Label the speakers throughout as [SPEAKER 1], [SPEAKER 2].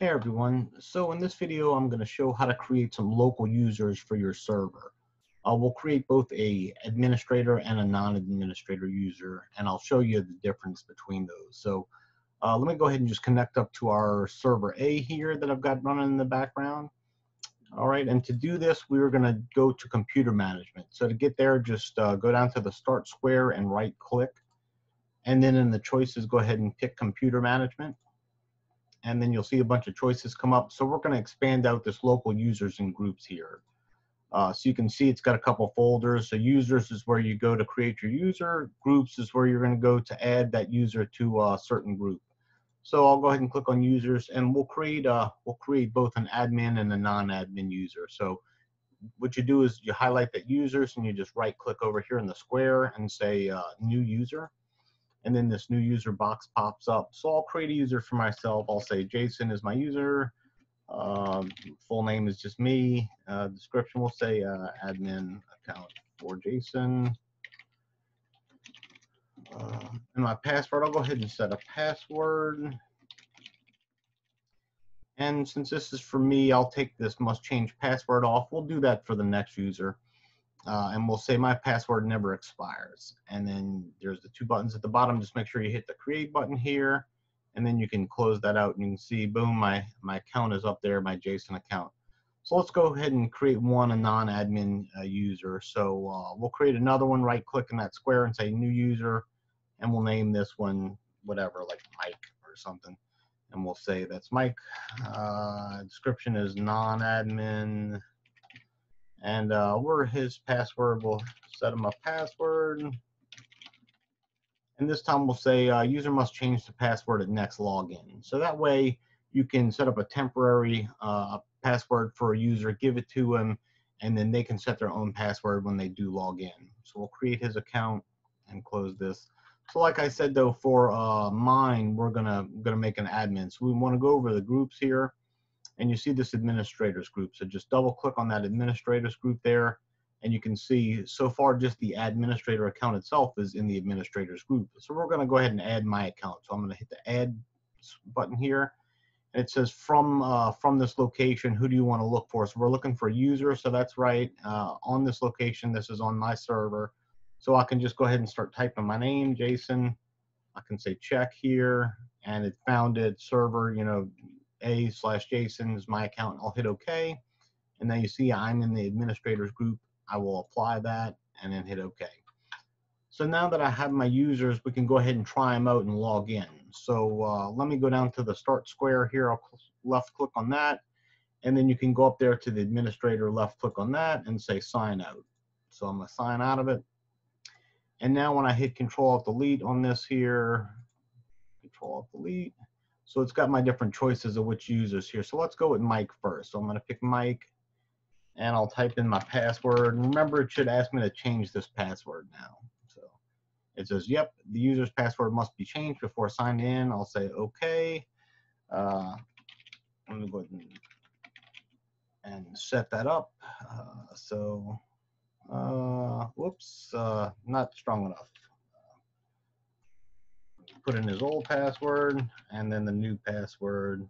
[SPEAKER 1] Hey everyone, so in this video I'm going to show how to create some local users for your server. Uh, we'll create both a administrator and a non-administrator user and I'll show you the difference between those. So uh, let me go ahead and just connect up to our server A here that I've got running in the background. All right, and to do this we're going to go to computer management. So to get there just uh, go down to the start square and right click and then in the choices go ahead and pick computer management and then you'll see a bunch of choices come up. So we're going to expand out this local users and groups here. Uh, so you can see it's got a couple folders. So users is where you go to create your user. Groups is where you're going to go to add that user to a certain group. So I'll go ahead and click on users and we'll create uh, we'll create both an admin and a non-admin user. So what you do is you highlight that users and you just right click over here in the square and say uh, new user and then this new user box pops up. So I'll create a user for myself. I'll say Jason is my user. Um, full name is just me. Uh, description will say uh, admin account for Jason. Uh, and my password, I'll go ahead and set a password. And since this is for me, I'll take this must change password off. We'll do that for the next user uh, and we'll say my password never expires. And then there's the two buttons at the bottom. Just make sure you hit the create button here, and then you can close that out and you can see, boom, my, my account is up there, my Jason account. So let's go ahead and create one, a non-admin uh, user. So uh, we'll create another one, right click in that square and say new user, and we'll name this one whatever, like Mike or something. And we'll say that's Mike. Uh, description is non-admin and uh, where his password, we'll set him a password. And this time we'll say uh, user must change the password at next login. So that way you can set up a temporary uh, password for a user, give it to them, and then they can set their own password when they do log in. So we'll create his account and close this. So like I said though, for uh, mine, we're gonna gonna make an admin. So we want to go over the groups here and you see this administrators group. So just double click on that administrators group there and you can see so far just the administrator account itself is in the administrators group. So we're going to go ahead and add my account. So I'm going to hit the add button here and it says from uh, from this location who do you want to look for so we're looking for a user so that's right uh, on this location this is on my server so I can just go ahead and start typing my name Jason I can say check here and it found it server you know a slash Jason is my account. I'll hit OK. And now you see I'm in the administrators group. I will apply that and then hit OK. So now that I have my users, we can go ahead and try them out and log in. So uh, let me go down to the start square here. I'll left click on that. And then you can go up there to the administrator, left click on that and say sign out. So I'm gonna sign out of it. And now when I hit control alt delete on this here, control alt delete, so it's got my different choices of which users here. So let's go with Mike first. So I'm gonna pick Mike and I'll type in my password. Remember, it should ask me to change this password now. So it says, yep, the user's password must be changed before signing in. I'll say, okay. Uh, me go ahead and, and set that up. Uh, so, uh, whoops, uh, not strong enough put in his old password and then the new password.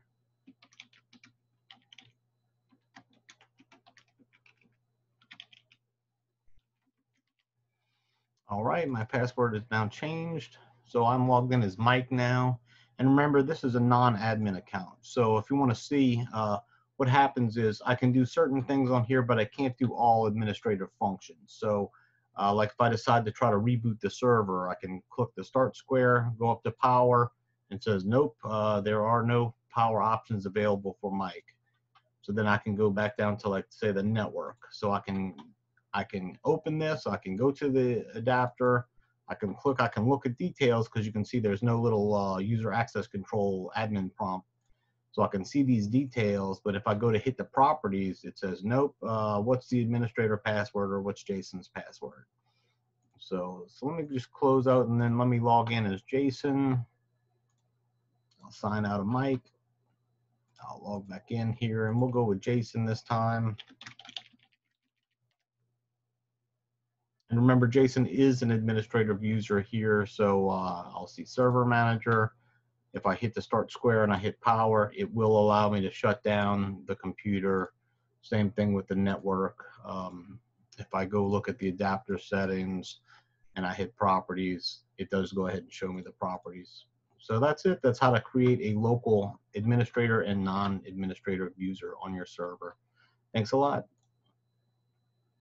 [SPEAKER 1] All right, my password is now changed. So I'm logged in as Mike now. And remember, this is a non-admin account. So if you want to see uh, what happens is I can do certain things on here, but I can't do all administrative functions. So uh, like if I decide to try to reboot the server, I can click the start square, go up to power, and says, nope, uh, there are no power options available for Mike. So then I can go back down to like say the network. So I can I can open this, I can go to the adapter, I can click, I can look at details because you can see there's no little uh, user access control admin prompt so I can see these details, but if I go to hit the properties, it says, nope, uh, what's the administrator password or what's Jason's password? So, so let me just close out and then let me log in as Jason. I'll sign out of Mike. I'll log back in here and we'll go with Jason this time. And remember, Jason is an administrative user here, so uh, I'll see server manager. If I hit the start square and I hit power, it will allow me to shut down the computer. Same thing with the network. Um, if I go look at the adapter settings and I hit properties, it does go ahead and show me the properties. So that's it. That's how to create a local administrator and non-administrator user on your server. Thanks a lot.